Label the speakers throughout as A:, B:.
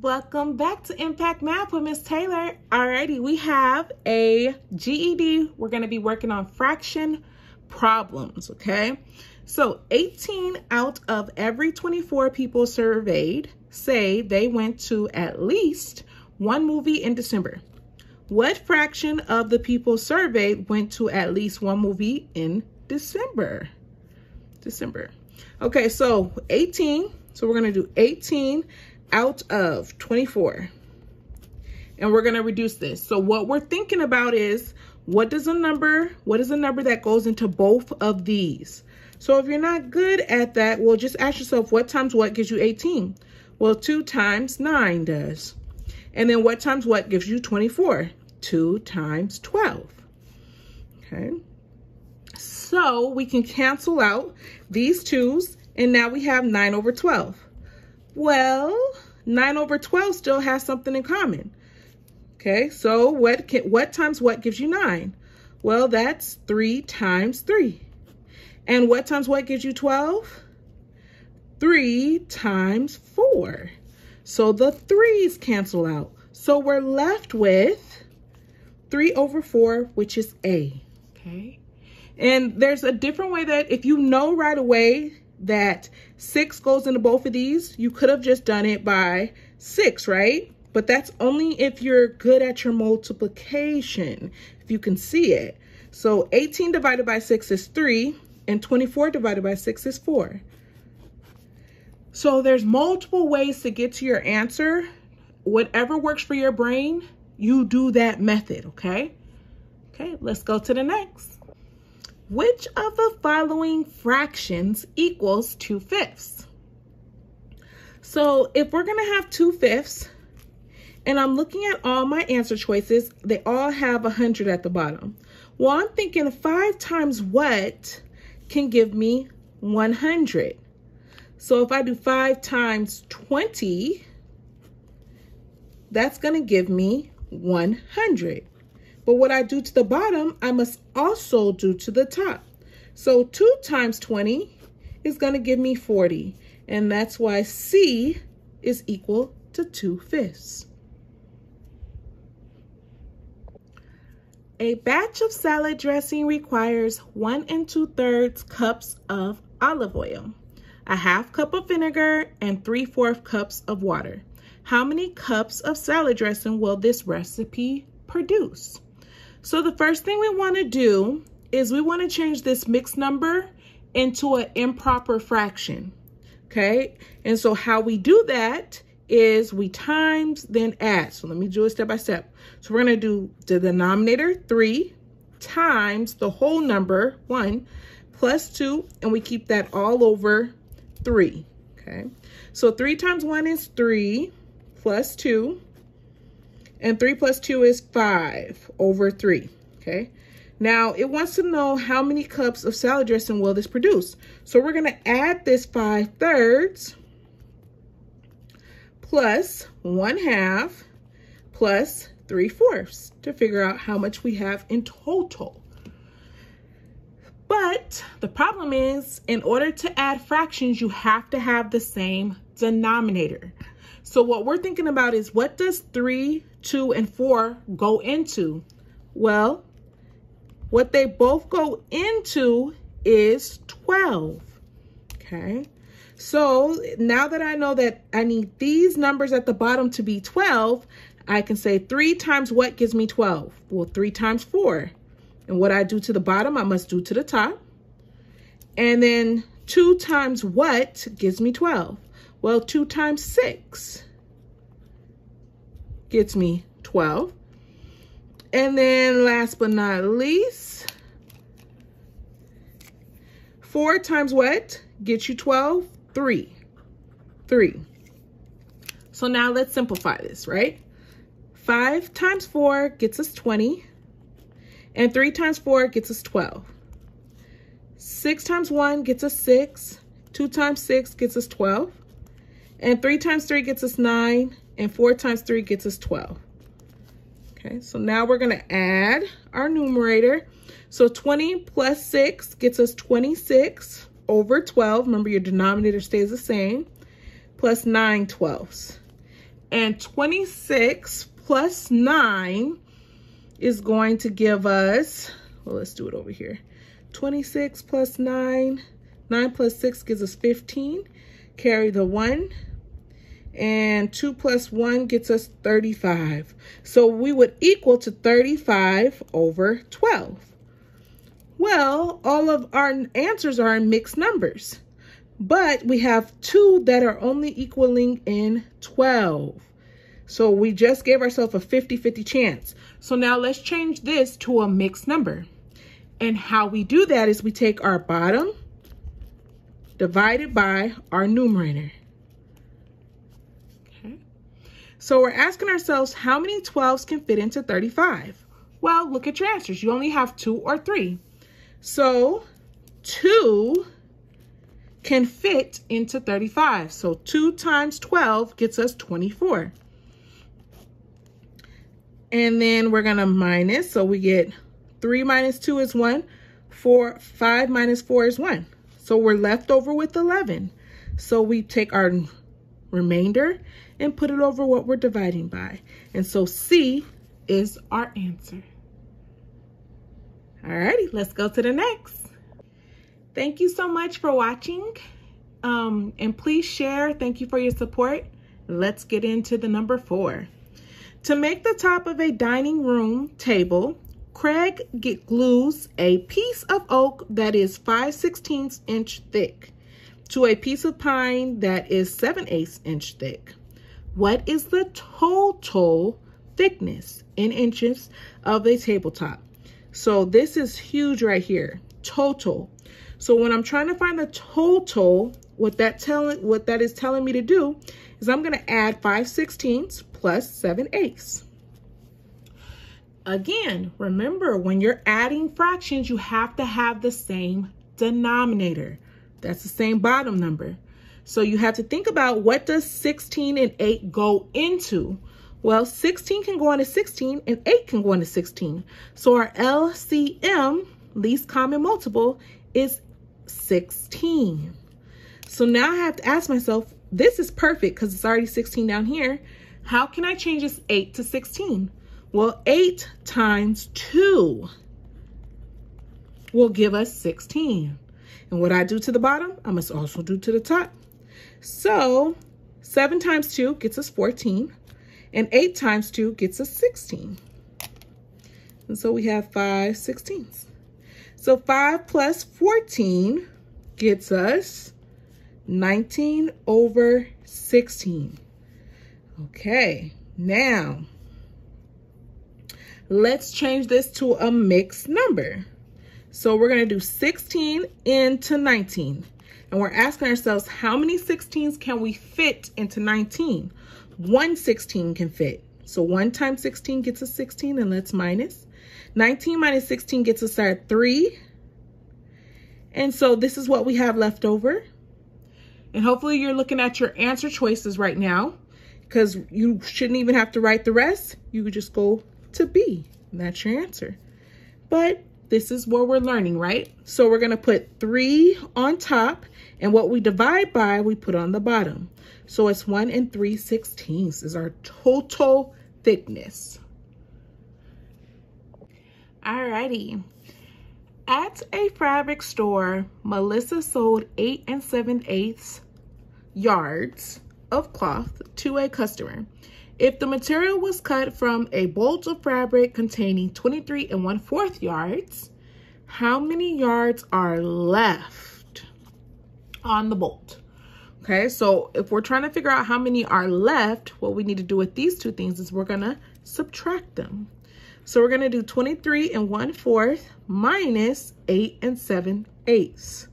A: Welcome back to Impact Math with Miss Taylor. Alrighty, we have a GED. We're going to be working on fraction problems, okay? So 18 out of every 24 people surveyed say they went to at least one movie in December. What fraction of the people surveyed went to at least one movie in December? December. Okay, so 18. So we're going to do 18 out of 24. And we're going to reduce this. So what we're thinking about is what does a number, what is a number that goes into both of these? So if you're not good at that, well, just ask yourself what times what gives you 18? Well, 2 times 9 does. And then what times what gives you 24? 2 times 12. Okay. So we can cancel out these 2's, and now we have 9 over 12. Well, 9 over 12 still has something in common. Okay, so what, can, what times what gives you 9? Well, that's 3 times 3. And what times what gives you 12? 3 times 4. So the 3's cancel out. So we're left with 3 over 4, which is A. Okay. And there's a different way that if you know right away that six goes into both of these, you could have just done it by six, right? But that's only if you're good at your multiplication, if you can see it. So 18 divided by 6 is 3, and 24 divided by 6 is 4. So there's multiple ways to get to your answer. Whatever works for your brain, you do that method, okay? Okay, let's go to the next. Which of the following fractions equals 2 fifths? So if we're going to have 2 fifths, and I'm looking at all my answer choices, they all have 100 at the bottom. Well, I'm thinking 5 times what can give me 100? So if I do 5 times 20, that's going to give me 100. But what I do to the bottom, I must also do to the top. So 2 times 20 is going to give me 40. And that's why C is equal to 2 fifths. A batch of salad dressing requires 1 and 2 thirds cups of olive oil, a half cup of vinegar, and 3 fourth cups of water. How many cups of salad dressing will this recipe produce? So the first thing we want to do is we want to change this mixed number into an improper fraction. Okay, and so how we do that is we times then add. So let me do it step by step. So we're going to do the denominator 3 times the whole number 1 plus 2 and we keep that all over 3. Okay, so 3 times 1 is 3 plus 2 and 3 plus 2 is 5 over 3, okay? Now, it wants to know how many cups of salad dressing will this produce. So we're going to add this 5 thirds plus 1 half plus 3 fourths to figure out how much we have in total. But the problem is, in order to add fractions, you have to have the same denominator. So what we're thinking about is what does 3, 2, and 4 go into? Well, what they both go into is 12. Okay. So now that I know that I need these numbers at the bottom to be 12, I can say 3 times what gives me 12? Well, 3 times 4. And what I do to the bottom, I must do to the top. And then 2 times what gives me 12? Well, 2 times 6 gets me 12. And then last but not least, 4 times what gets you 12? 3. 3. So now let's simplify this, right? 5 times 4 gets us 20. And 3 times 4 gets us 12. 6 times 1 gets us 6. 2 times 6 gets us 12. And 3 times 3 gets us 9. And 4 times 3 gets us 12. Okay, so now we're going to add our numerator. So 20 plus 6 gets us 26 over 12. Remember, your denominator stays the same. Plus 9 twelfths. And 26 plus 9 is going to give us, well, let's do it over here. 26 plus 9, 9 plus 6 gives us 15. Carry the 1. And 2 plus 1 gets us 35. So we would equal to 35 over 12. Well, all of our answers are in mixed numbers. But we have two that are only equaling in 12. So we just gave ourselves a 50-50 chance. So now let's change this to a mixed number. And how we do that is we take our bottom divided by our numerator. Okay. So we're asking ourselves how many 12s can fit into 35? Well, look at your answers. You only have two or three. So 2 can fit into 35. So 2 times 12 gets us 24. And then we're going to minus. So we get 3 minus 2 is 1. 4, 5 minus 4 is 1. So we're left over with 11. So we take our remainder and put it over what we're dividing by. And so C is our answer. Alrighty, let's go to the next. Thank you so much for watching. Um, and please share. Thank you for your support. Let's get into the number four. To make the top of a dining room table, Craig get glues a piece of oak that is 5 16 inch thick to a piece of pine that is 7 8 inch thick. What is the total thickness in inches of a tabletop? So this is huge right here, total. So when I'm trying to find the total, what that telling what that is telling me to do is I'm going to add 5 sixteenths plus 7 eighths. Again, remember when you're adding fractions, you have to have the same denominator. That's the same bottom number. So you have to think about what does 16 and 8 go into? Well, 16 can go into 16 and 8 can go into 16. So our LCM, least common multiple, is 16. So now I have to ask myself, this is perfect because it's already 16 down here. How can I change this 8 to 16? Well, 8 times 2 will give us 16. And what I do to the bottom, I must also do to the top. So 7 times 2 gets us 14. And 8 times 2 gets us 16. And so we have 5 sixteenths. So 5 plus 14 gets us 19 over 16. Okay, now let's change this to a mixed number. So we're going to do 16 into 19. And we're asking ourselves, how many 16s can we fit into 19? One 16 can fit. So 1 times 16 gets us 16, and let's minus. 19 minus 16 gets us our 3. And so this is what we have left over. And hopefully you're looking at your answer choices right now because you shouldn't even have to write the rest. You could just go to be? that's your answer. But this is what we're learning, right? So we're to put 3 on top and what we divide by, we put on the bottom. So it's 1 and 3 sixteenths is our total thickness. Alrighty. At a fabric store, Melissa sold 8 and 7 eighths yards of cloth to a customer. If the material was cut from a bolt of fabric containing 23 and 1 4th yards, how many yards are left on the bolt? Okay, so if we're trying to figure out how many are left, what we need to do with these two things is we're gonna subtract them. So we're gonna do 23 and 1 4th minus 8 and 7 eighths.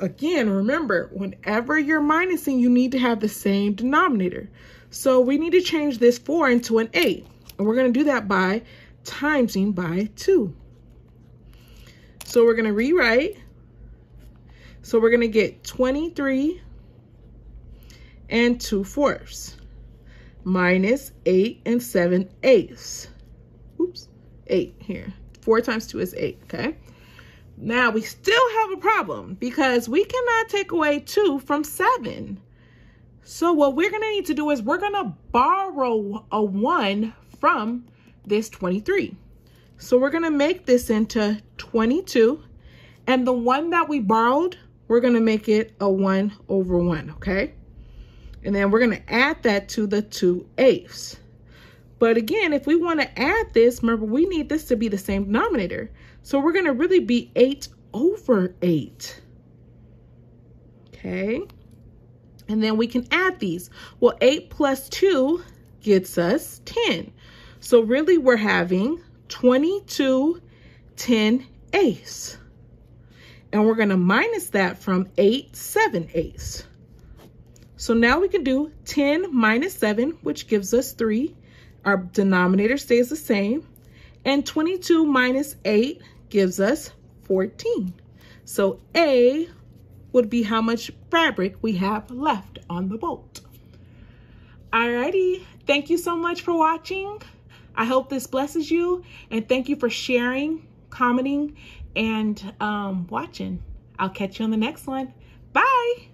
A: Again, remember, whenever you're minusing, you need to have the same denominator. So we need to change this 4 into an 8. And we're going to do that by timesing by 2. So we're going to rewrite. So we're going to get 23 and 2 fourths minus 8 and 7 eighths. Oops, 8 here. 4 times 2 is 8, okay? Now, we still have a problem because we cannot take away 2 from 7. So what we're going to need to do is we're going to borrow a 1 from this 23. So we're going to make this into 22. And the one that we borrowed, we're going to make it a 1 over 1, okay? And then we're going to add that to the 2 eighths. But again, if we want to add this, remember, we need this to be the same denominator. So we're going to really be 8 over 8. Okay. And then we can add these. Well, 8 plus 2 gets us 10. So really we're having 22 10 eighths. And we're going to minus that from 8 7 eighths. So now we can do 10 minus 7, which gives us 3. Our denominator stays the same. And 22 minus 8 gives us 14. So A would be how much fabric we have left on the boat. Alrighty, thank you so much for watching. I hope this blesses you and thank you for sharing, commenting, and um, watching. I'll catch you on the next one. Bye.